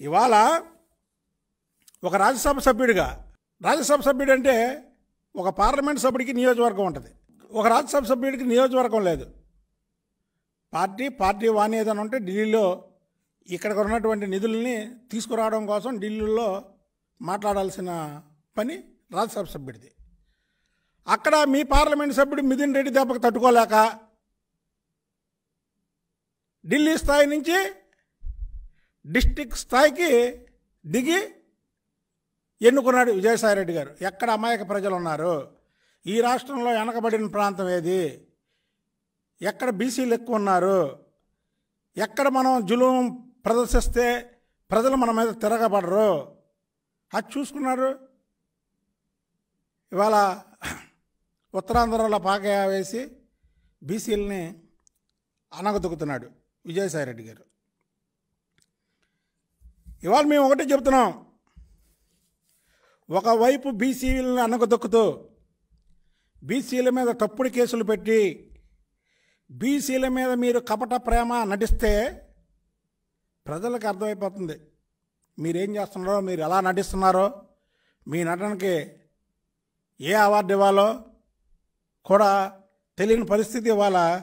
ఇవాళ ఒక రాజ్యసభ సభ్యుడిగా రాజ్యసభ సభ్యుడు అంటే ఒక పార్లమెంట్ సభ్యుడికి నియోజకవర్గం ఉంటుంది. ఒక రాజ్యసభ సభ్యుడికి నియోజకవర్గం లేదు. పార్టీ పార్టీ వాణి ఏదైనా ఉంటే ఢిల్లీలో ఇక్కడికి ఉన్నటువంటి నిధుల్ని తీసుకురావడం కోసం ఢిల్లీలో మాట్లాడాల్సిన పని రాజ్యసభ సభ్యుడిది. అక్కడ మీ పార్లమెంట్ సభ్యుడు మిథున్ రెడ్డి దెబ్బకు తట్టుకోలేక ఢిల్లీ స్థాయి నుంచి డిస్టిక్ స్థాయికి దిగి ఎన్నుకున్నాడు విజయసాయిరెడ్డి గారు. ఎక్కడ అమాయక ప్రజలు ఉన్నారు ఈ రాష్ట్రంలో వెనకబడిన ప్రాంతం ఏది? ఎక్కడ బీసీలు ఎక్కువ ఉన్నారు? ఎక్కడ మనం జులుం ప్రదర్శిస్తే ప్రజలు మన మీద తిరగబడరు? అది చూసుకున్నారు. ఇవాళ ఉత్తరాంధ్రలో పాక వేసి బీసీలని అనగదొక్కుతున్నాడు విజయసాయిరెడ్డి గారు. ఇవాళ మేము ఒకటే చెప్తున్నాం ఒకవైపు బీసీలను అనగదొక్కుతూ బీసీల మీద తప్పుడు కేసులు పెట్టి బీసీల మీద మీరు కపట ప్రేమ నటిస్తే ప్రజలకు అర్థమైపోతుంది. మీరేం చేస్తున్నారో మీరు ఎలా నటిస్తున్నారో మీ నటనకి ఏ అవార్డు ఇవ్వాలో కూడా తెలియని పరిస్థితి ఇవాళ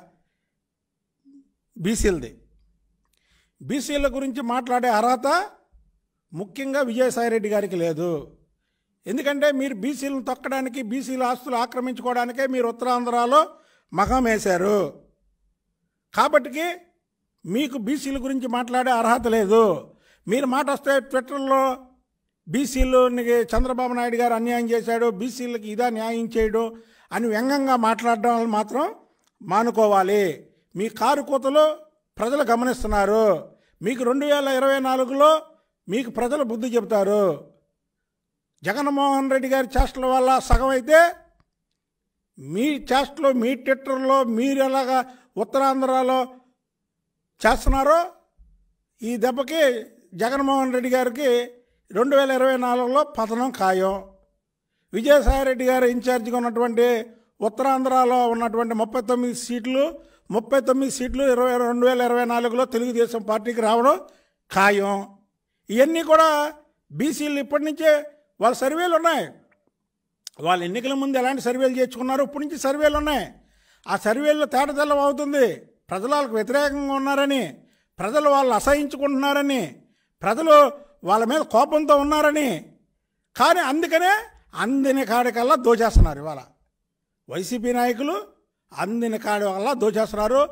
బీసీలది. బీసీల గురించి మాట్లాడే అర్హత ముఖ్యంగా విజయసాయిరెడ్డి గారికి లేదు. ఎందుకంటే మీరు బీసీలను తొక్కడానికి బీసీల ఆస్తులు ఆక్రమించుకోవడానికే మీరు ఉత్తరాంధ్రలో మగం వేశారు. కాబట్టికి మీకు బీసీల గురించి మాట్లాడే అర్హత లేదు. మీరు మాట వస్తే ట్విట్టర్లో బీసీలకి చంద్రబాబు నాయుడు గారు అన్యాయం చేశాడు బీసీలకి ఇదా న్యాయం చేయడు అని వ్యంగ్యంగా మాట్లాడడం మాత్రం మానుకోవాలి. మీ కారు కూతలు ప్రజలు గమనిస్తున్నారు. మీకు రెండు వేల ఇరవై నాలుగులో మీకు ప్రజలు బుద్ధి చెబుతారు. జగన్మోహన్ రెడ్డి గారి చేష్టల వల్ల సగం అయితే మీ చేష్టలో మీ ట్విట్టర్లో మీరు ఎలాగా ఉత్తరాంధ్రలో చేస్తున్నారో ఈ దెబ్బకి జగన్మోహన్ రెడ్డి గారికి రెండు వేల ఇరవై నాలుగులో పతనం ఖాయం. విజయసాయిరెడ్డి గారు ఇన్ఛార్జిగా ఉన్నటువంటి ఉత్తరాంధ్రలో ఉన్నటువంటి ముప్పై తొమ్మిది సీట్లు ముప్పై తొమ్మిది సీట్లు ఇరవై రెండు వేల ఇరవై నాలుగులో తెలుగుదేశం పార్టీకి రావడం ఖాయం. ఇవన్నీ కూడా బీసీలు ఇప్పటి నుంచే వాళ్ళ సర్వేలు ఉన్నాయి. వాళ్ళ ఎన్నికల ముందు ఎలాంటి సర్వేలు చేర్చుకున్నారో ఇప్పటి నుంచి సర్వేలు ఉన్నాయి. ఆ సర్వేల్లో తేటతెల్లం అవుతుంది. ప్రజలు వ్యతిరేకంగా ఉన్నారని ప్రజలు వాళ్ళు అసహించుకుంటున్నారని ప్రజలు వాళ్ళ మీద కోపంతో ఉన్నారని. కానీ అందుకనే అందిన కాడికల్లా దోచేస్తున్నారు ఇవాళ. వైసీపీ నాయకులు అందిన కాడి వల్ల దోచేస్తున్నారు.